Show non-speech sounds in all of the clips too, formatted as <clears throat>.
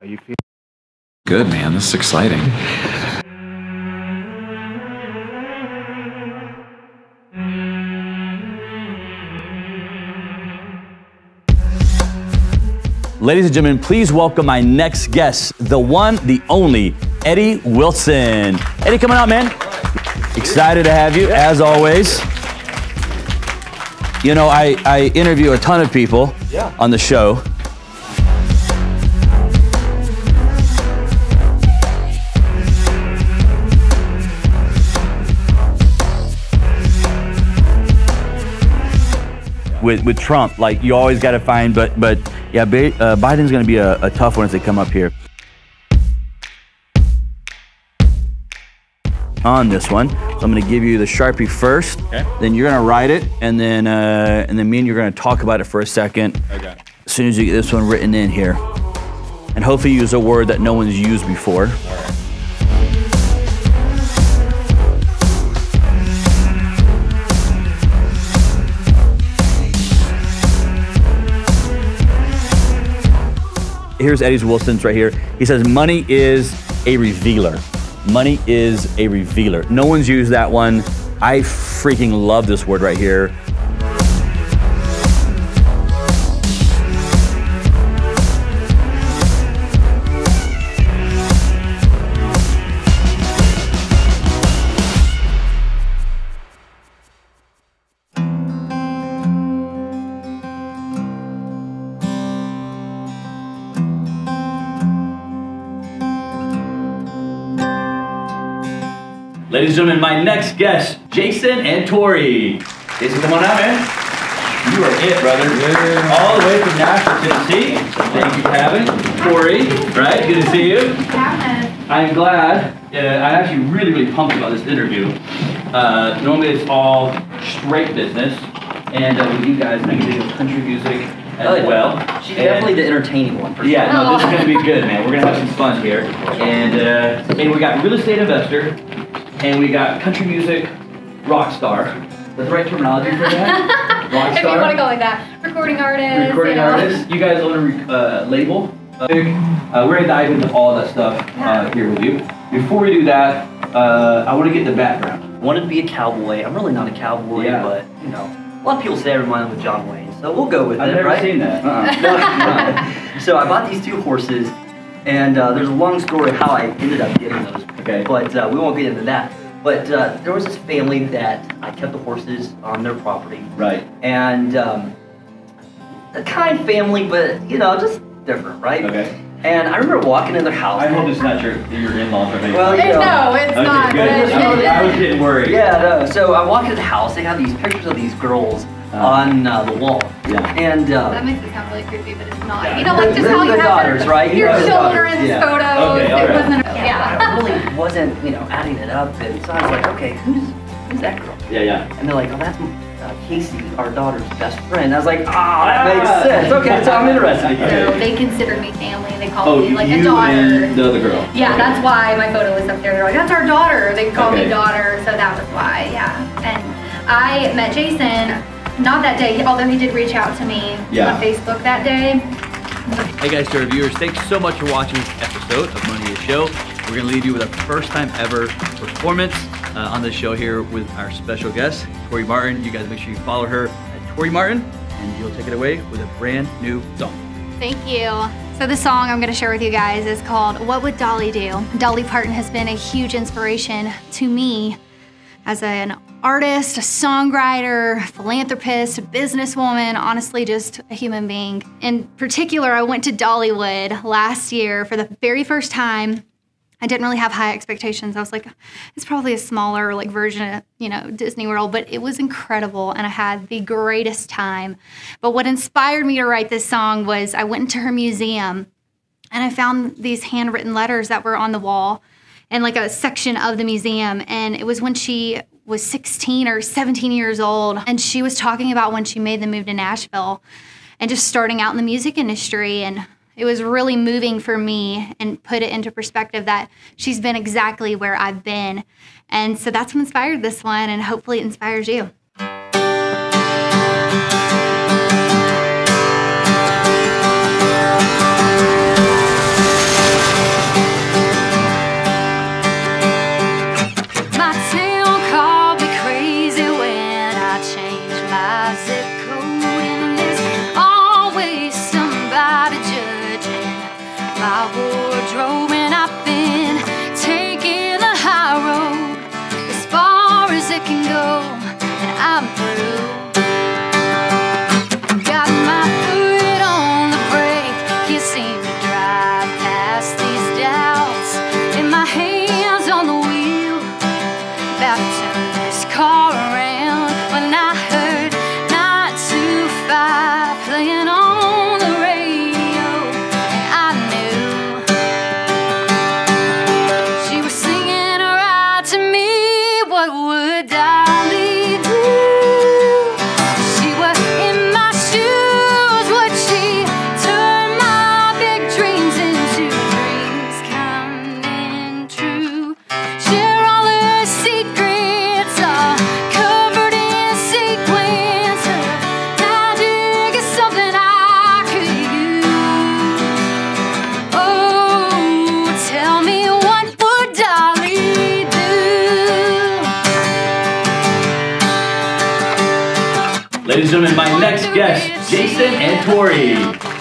How you feel? Good, man. This is exciting. Ladies and gentlemen, please welcome my next guest, the one, the only, Eddie Wilson. Eddie, coming out, man. Excited to have you, as always. You know, I, I interview a ton of people on the show. With, with Trump, like you always got to find, but but yeah, uh, Biden's going to be a, a tough one as they come up here. on this one. So I'm going to give you the Sharpie first. Okay. Then you're going to write it, and then uh, and then me and you're going to talk about it for a second. Okay. As soon as you get this one written in here, and hopefully use a word that no one's used before. Here's Eddie's Wilson's right here. He says, Money is a revealer. Money is a revealer. No one's used that one. I freaking love this word right here. Ladies and gentlemen, my next guest, Jason and Tori. Jason, come on out, man. You are it, brother. All the way from Nashville, Tennessee. Thank you for having Tori, right? Good to see you. I'm glad. Uh, I'm actually really, really pumped about this interview. Uh, normally it's all straight business, and uh, with you guys, I to do country music as yeah. well. She's And- definitely the entertaining one. For sure. yeah, no, this is gonna be good, man. We're gonna have some fun here. And uh, and we got real estate investor, and we got country music rock star. That's the right terminology for that? <laughs> Rock star. if you want to star. go like that. Recording artist. Recording you know. artist. You guys own a re- uh, label. Uh, we're gonna dive into all that stuff uh, here with you. Before we do that, uh, I want to get the background. Wanted to be a cowboy. I'm really not a cowboy, Yeah. but you know, a lot of people say I remind them of John Wayne, so we'll go with I've it, never right? seen that. <laughs> Uh-uh. so I bought these two horses, and uh, there's a long story how I ended up getting those. Okay. But uh, we won't get into that. But uh, there was this family that I kept the horses on their property, right. and um, a kind family, but you know, just different, right? Okay. And I remember walking in their house. I hope it's not your your in-laws or anything. Well, you know. no, it's Okay, not. good. but it- I was getting worried. Yeah, no. So I walk into the house. They have these pictures of these girls. On uh, the wall. Yeah. And that uh, makes it sound really creepy, but it's not. Yeah. You know, like just They're how you have daughters, your, right? Your know the children's yeah. photos. Okay, it alright. wasn't. I Yeah. really wasn't, you know, adding it up. And so I was like, okay, who's who's that girl? Yeah, yeah. And they're like, oh, that's uh, Casey, our daughter's best friend. I was like, ah, that Ah. makes sense. Okay, so I'm interested. <laughs> So they consider me family. They call Oh, me like you a daughter. and the other girl. Yeah, Okay. that's why my photo was up there. They're like, that's our daughter. They call Okay. me daughter, so that was why, yeah. And I met Jason, not that day, although he did reach out to me Yeah. on Facebook that day. Hey guys, to our viewers, thanks so much for watching this episode of Money is Show. We're gonna leave you with a first time ever performance uh, on the show here with our special guest, Tori Martin. You guys make sure you follow her at Tori Martin, and you'll take it away with a brand new song. Thank you. So the song I'm going to share with you guys is called What Would Dolly Do? Dolly Parton has been a huge inspiration to me as an artist, a songwriter, philanthropist, businesswoman, honestly just a human being. In particular, I went to Dollywood last year for the very first time. I didn't really have high expectations. I was like, it's probably a smaller like version of, you know, Disney World, but it was incredible and I had the greatest time. But what inspired me to write this song was I went into her museum and I found these handwritten letters that were on the wall in like a section of the museum and it was when she was 16 or 17 years old and she was talking about when she made the move to Nashville and just starting out in the music industry and it was really moving for me and put it into perspective that she's been exactly where I've been. And so that's what inspired this one and hopefully it inspires you. And gentlemen, my next guest, Jason and Tori.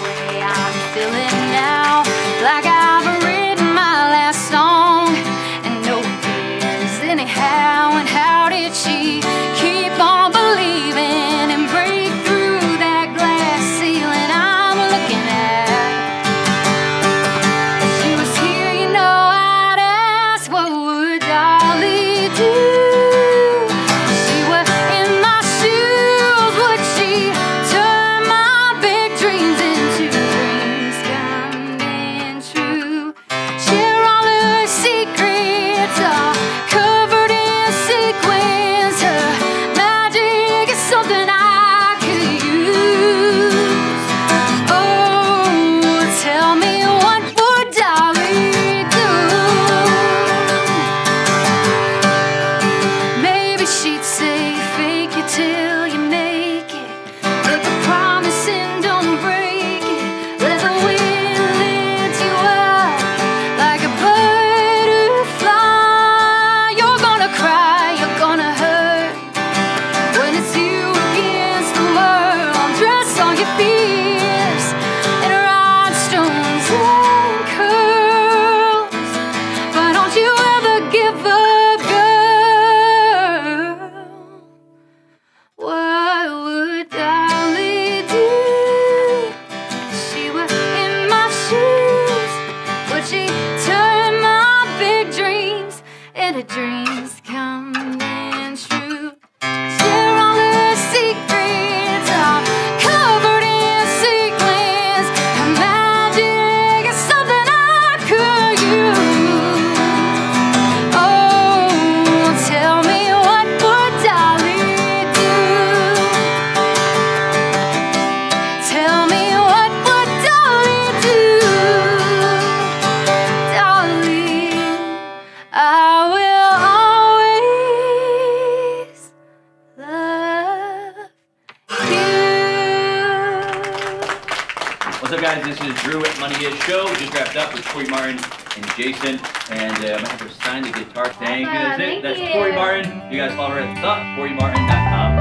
What's up, guys? This is Drew at Money Is Show. We just wrapped up with Tori Martin and Jason, and uh, I'm gonna have her sign the guitar. Thank you. That's it. thank That's you. Tori Martin. You guys follow her at the top, ToriMartin.com.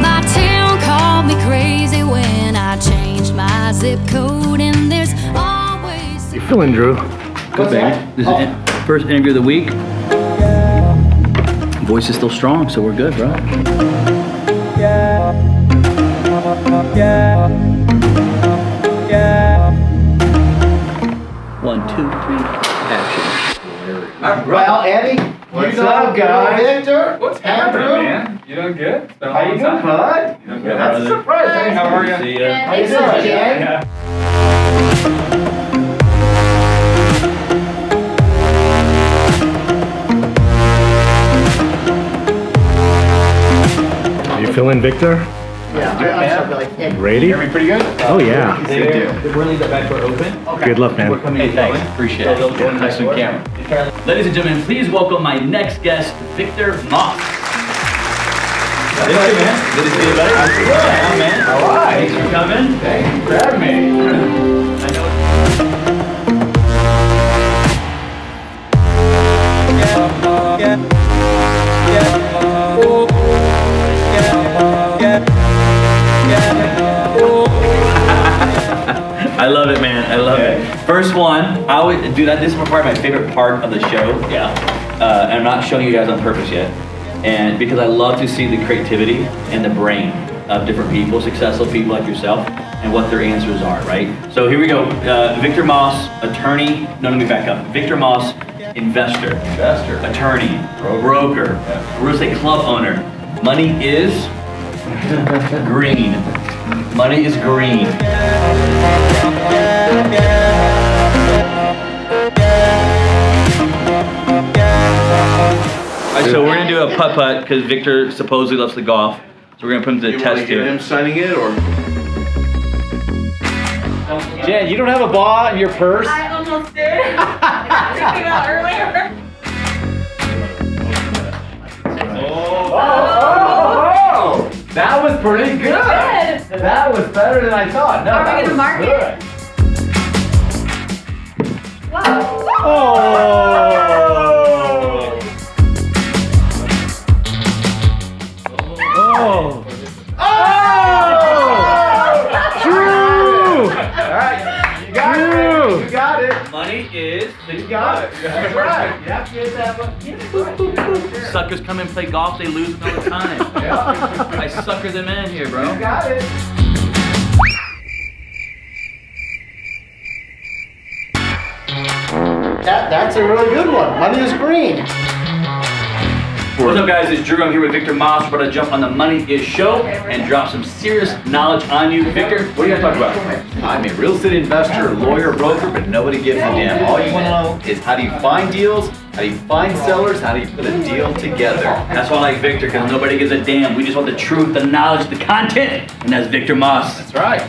My town called me crazy when I changed my zip code, and there's always. You feeling, Drew? Good, baby. This is in- first interview of the week. Voice is still strong, so we're good, bro. One, two, three, action. Well, Eddie, What's you up, guys? Victor, What's happening, man? You doing good? It's been a How you doing, bud? You doing Yeah, good? That's a surprise. Thanks. How are you? See ya. How you doing, Jen? Yeah. Are you feeling, Victor? Yeah, I, I shall be like, yeah. Ready? Hear me pretty good? Oh yeah. We're leave that back door open. Good luck, man. We're coming Hey, in thanks. going. Appreciate So it. they'll Nice the on camera. Ladies and gentlemen, please welcome my next guest, Victor Moss. Victor, man. Good to see you, buddy. Yeah, man. All right. Thanks for coming. Thanks for grabbing me. I. <clears throat> Yeah. I love it, man. I love it. First one, I would, dude, that- this is probably my favorite part of the show. Yeah. Uh, and I'm not showing you guys on purpose yet. And because I love to see the creativity and the brain of different people, successful people like yourself, and what their answers are, right? So here we go. Uh, Victor Moss, attorney. No, let me back up. Victor Moss, investor. Investor. Attorney. Broker. Real estate club owner. Money is <laughs> green. Money is green. All right, so we're gonna do a putt putt because Victor supposedly loves to golf. So we're gonna put him to the You want test to get him here. signing it or? Jen, you don't have a ball in your purse? I almost did. <laughs> I was thinking about earlier. Oh, oh, oh, oh, that was pretty good. Good. That was better than I thought. No, Are we gonna mark good. Oh! Whoa. Oh. Drew! All right, you got it. You got it. Money is You got it. That's right. You have to get that one. Get it right. suckers come and play golf, they lose all the time. I sucker them in here, bro. You got it. That, that's a really good one. Money is green. What's up, guys? It's Drew. I'm here with Victor Moss. We're gonna jump on the Money Is show and drop some serious knowledge on you. Victor, what are you gonna talk about? I'm a real estate investor, lawyer, broker, but nobody gives a damn. All you want to know is how do you find deals, how do you find sellers, how do you put a deal together. That's why I like Victor, because nobody gives a damn. We just want the truth, the knowledge, the content. And that's Victor Moss. That's right.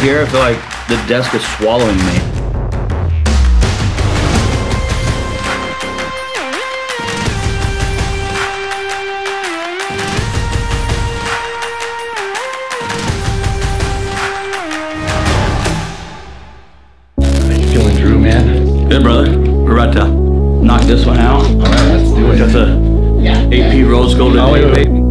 Here, I feel like the desk is swallowing me. This one out. All right, let's do it. That's a AP Rose Gold. Oh, wait, wait,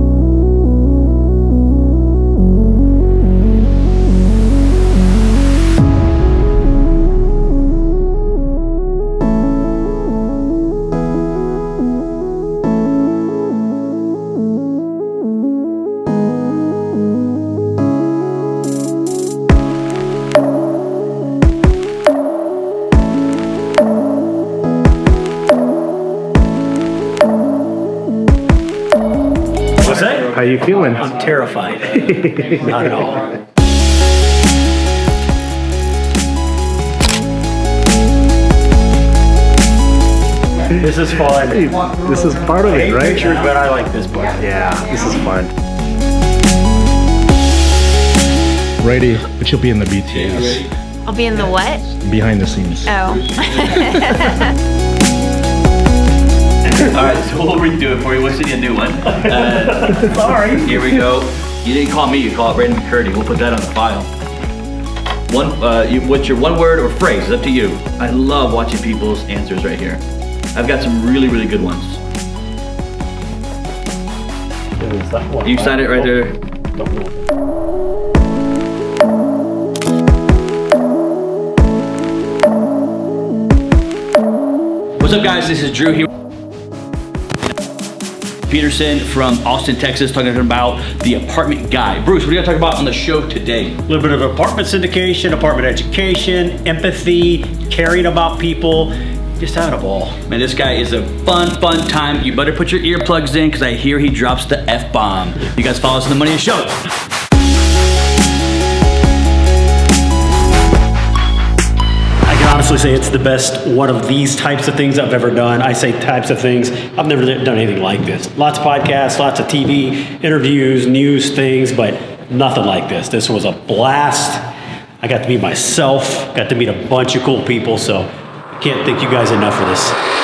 you feeling? I'm terrified. <laughs> Not at all. This is fun. Hey, this is part of it, right? Pictures, but I like this part. Yeah, this is fun. Ready, but you'll be in the BTS. I'll be in the what? Behind the scenes. Oh. <laughs> All right, so we'll redo it for you. We'll send you a new one. Uh, Sorry. here we go. You didn't call me. You called Brandon McCurdy. We'll put that on the file. One, uh, you, what's your one word or phrase? It's up to you. I love watching people's answers right here. I've got some really, really good ones. You sign it right there. What's up, guys? This is Drew here. Peterson from Austin, Texas, talking about the apartment guy. Bruce, what are you gonna talk about on the show today? A little bit of apartment syndication, apartment education, empathy, caring about people, just having a ball. Man, this guy is a fun, fun time. You better put your earplugs in because I hear he drops the F bomb. You guys follow us on the Money Show. Honestly say it's the best one of these types of things I've ever done. I say types of things. I've never done anything like this. Lots of podcasts, lots of TV interviews, news things, but nothing like this. This was a blast. I got to be myself, got to meet a bunch of cool people, so can't thank you guys enough for this.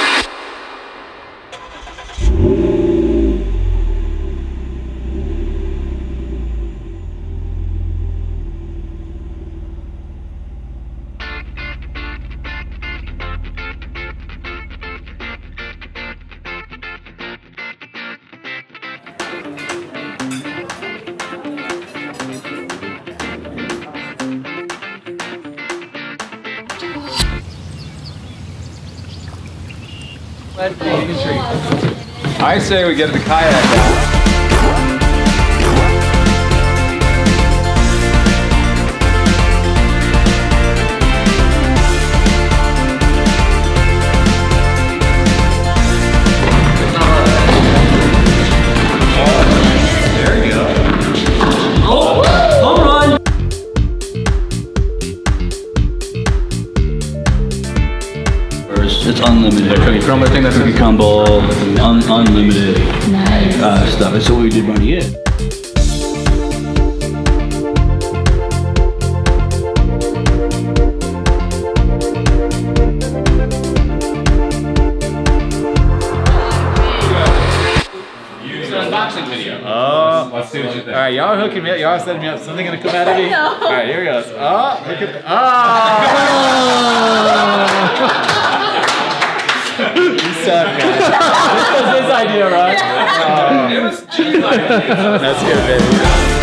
Say we get the kayak out. Un- unlimited uh, stuff. That's what we did right here. unboxing video. Oh, let's see what you think. All right, y'all hooking me up. Y'all setting me up. Something gonna come out of me. All right, here we go. Oh, look at the. Oh. <laughs> That's good, baby.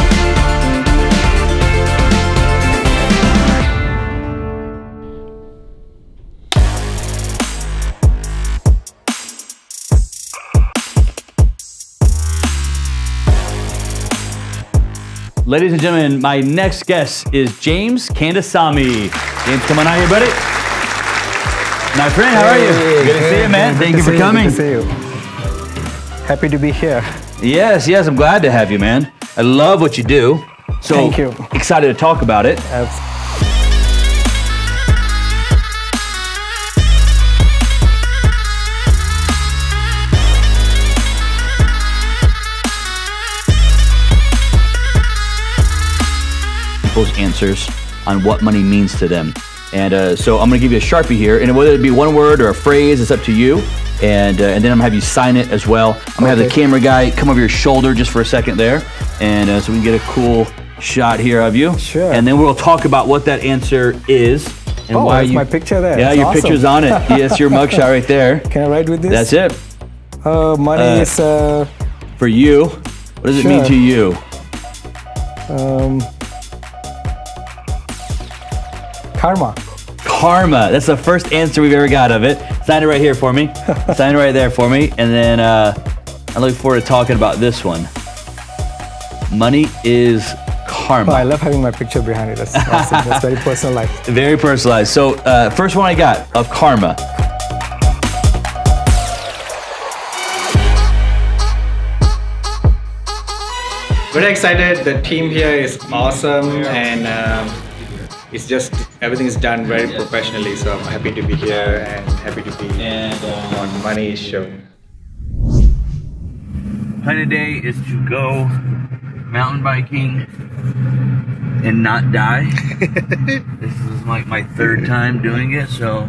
Ladies and gentlemen, my next guest is James Kandasamy. James, come on out here, buddy. My friend, how are you? Good to see you, man. Thank you for coming. Good to see you. Happy to be here. Yes, yes, I'm glad to have you, man. I love what you do. So Thank you. excited to talk about it. People's answers on what money means to them. And uh, so I'm gonna give you a Sharpie here, and whether it be one word or a phrase, it's up to you. And, uh, and then I'm gonna have you sign it as well. I'm gonna have the camera guy come over your shoulder just for a second there. And uh, so we can get a cool shot here of you. Sure. And then we'll talk about what that answer is and Oh, why that's you. my picture there. Yeah, That's your awesome. picture's on it. <laughs> yes, your mugshot right there. Can I write with this? That's it. Uh, money is uh, For you, what does it mean to you? um, karma. Karma. That's the first answer we've ever got of it. Sign it right here for me. <laughs> Sign it right there for me. And then uh, I look forward to talking about this one. Money is karma. Oh, I love having my picture behind it. That's <laughs> awesome. That's very personalized. Very personalized. So, uh, first one I got of karma. Very excited. The team here is awesome, and um, it's just everything is done very professionally. So I'm happy to be here and happy to be uh, on Money Show. Plan today is to go mountain biking and not die. <laughs> this is like my third time doing it, so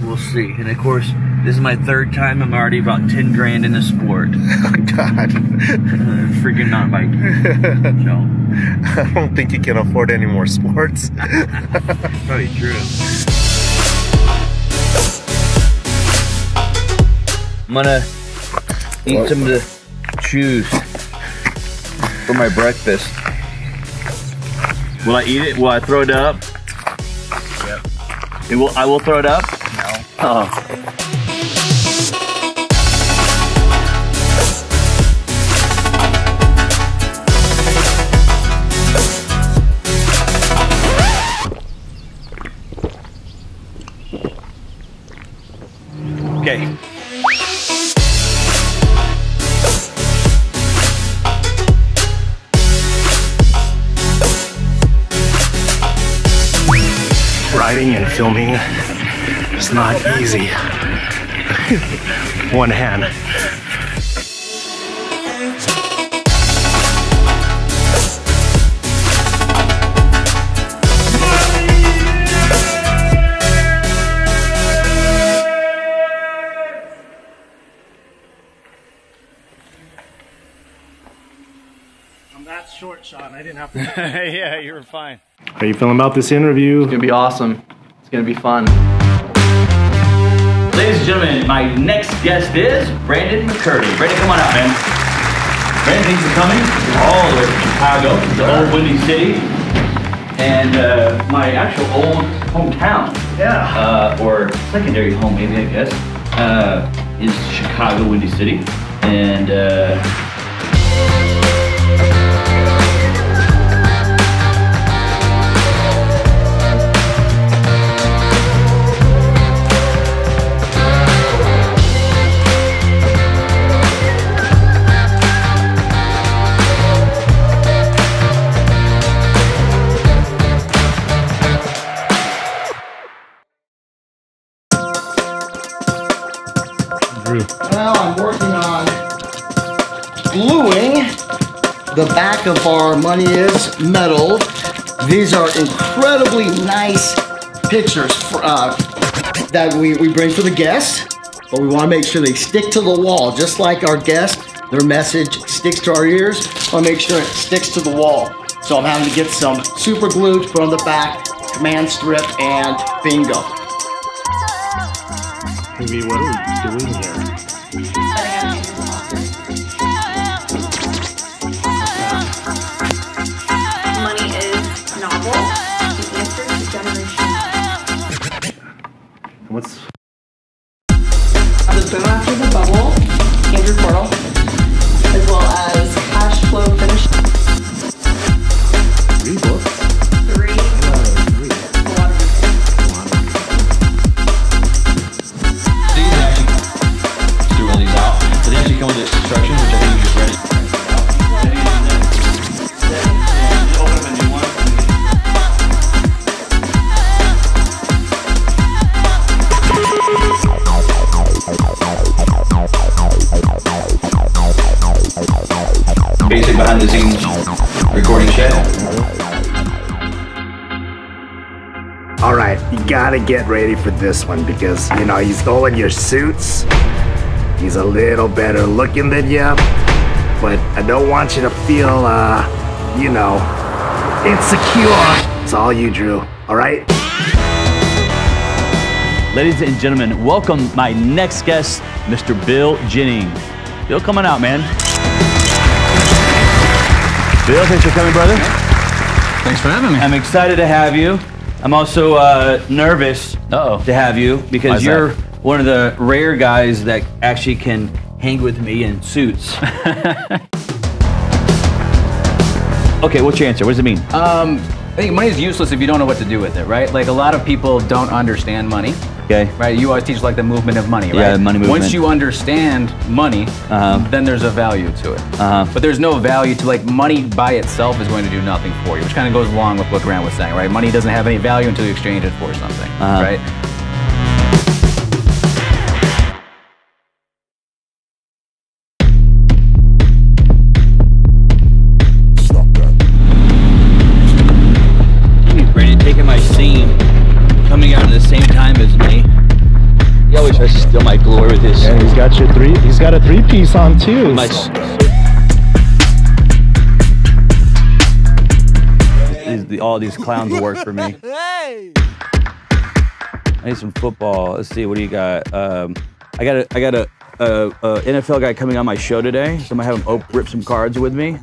we'll see. And of course, this is my third time. I'm already about 10 grand in the sport. <laughs> Oh, God. <laughs> Freaking mountain biking. So. <laughs> I don't think you can afford any more sports. <laughs> Probably true. I'm gonna eat some of the chews for my breakfast. Will I eat it? Will I throw it up? Yep. It will, I will throw it up? No. Oh. Okay. Writing and filming is not easy. <laughs> One hand. I'm that short, Sean. I didn't have to. <laughs> yeah, you were fine. How are you feeling about this interview? It's gonna be awesome. It's gonna be fun. Ladies and gentlemen, my next guest is Brandon McCurdy. Brandon, come on out, man. Brandon, thanks for coming all the way from Chicago, the old Windy City, and uh, my actual old hometown. Yeah. Uh, or secondary home, maybe, I guess. uh, is Chicago, Windy City, and Now I'm working on gluing the back of our money is metal. These are incredibly nice pictures for, uh, that we, we bring for the guests, but we want to make sure they stick to the wall, just like our guests. Their message sticks to our ears. I want to make sure it sticks to the wall. So I'm having to get some super glue to put on the back, command strip, and bingo. What are we doing gotta ready for this one because, you know, he's all in your suits. He's a little better looking than you, but I don't want you to feel, uh, you know, insecure. It's all you, Drew. All right? Ladies and gentlemen, welcome my next guest, Mr. Bill Jennings. Bill, coming out, man. Bill, thanks for coming, brother. Thanks for having me. I'm excited to have you. I'm also uh, nervous to have you because Why's you're that? one of the rare guys that actually can hang with me in suits. <laughs> okay, what's your answer? What does it mean? Um, I think money is useless if you don't know what to do with it, right? Like a lot of people don't understand money. Okay. Right. You always teach like the movement of money, right? Yeah, money movement. Once you understand money, Uh-huh. then there's a value to it. Uh-huh. But there's no value to like money by itself is going to do nothing for you, which kind of goes along with what Grant was saying, right? Money doesn't have any value until you exchange it for something, Uh-huh. right? Got a three piece on too. My s- These- the- all these clowns work for me. <laughs> hey! I need some football. Let's see. What do you got? Um, I got a, I got a, a, a NFL guy coming on my show today, so I'm gonna have him op- rip some cards with me.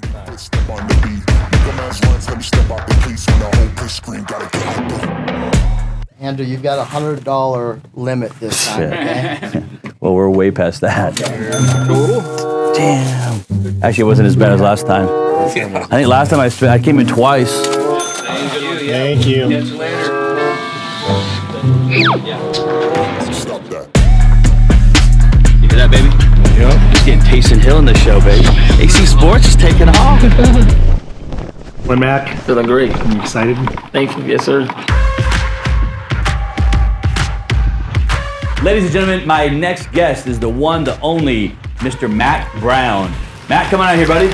Andrew, you've got a hundred dollar limit this time. Okay? <laughs> Well, we're way past that. Damn. Actually, it wasn't as bad as last time. I think last time I spent, I came in twice. Thank you. Thank You Yeah. You hear that, baby? Yep. Just getting Taysom Hill in the show, baby. AC Sports is taking off. When Mac? Feeling great. You excited? Thank you. Yes, sir. Ladies and gentlemen, my next guest is the one, the only, Mr. Matt Brown. Matt, come on out here, buddy.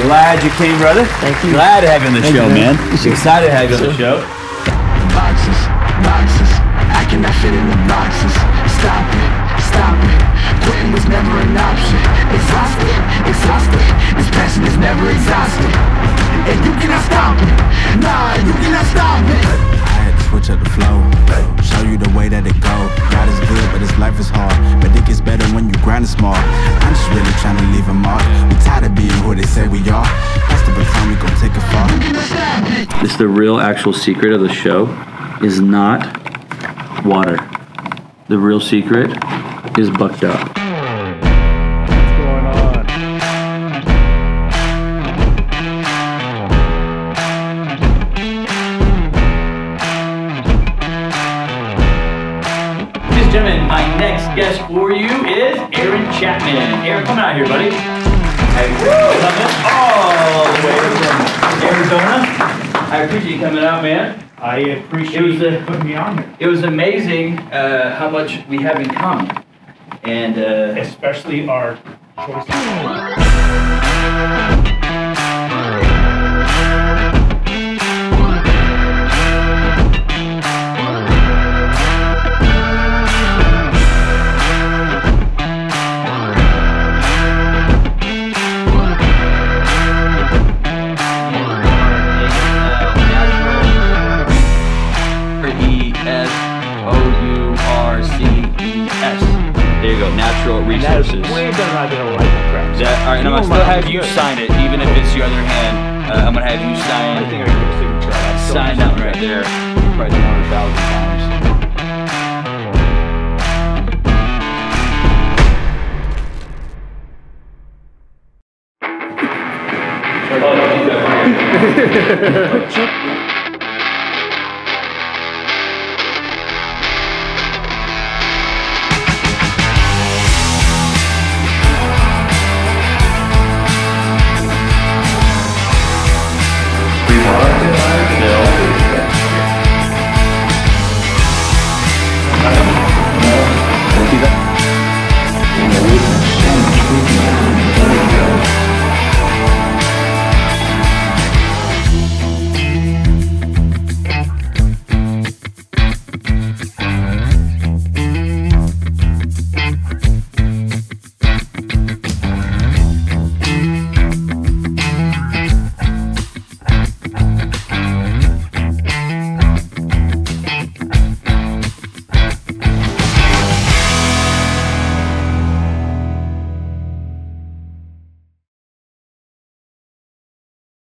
Glad you came, brother. Thank you. Glad to have you on the Thank show, you, man. man. Excited to have you on the show. Boxes, boxes, I cannot fit in the boxes. Stop it, stop it. Quitting was never an option. Exhausted, exhausted. This passion is never exhausted. And you cannot stop it. Nah, you cannot stop it switch up the flow. Show you the way that it go. God is good, but his life is hard. But it gets better when you grind it smart. I'm just really trying to leave a mark. We tired of being who they say we are. That's the we gon' take. It's the real actual secret of the show is not water. The real secret is bucked up. I appreciate it was a, you putting me on here. It was amazing uh, how much we have in common, and uh, especially our choices.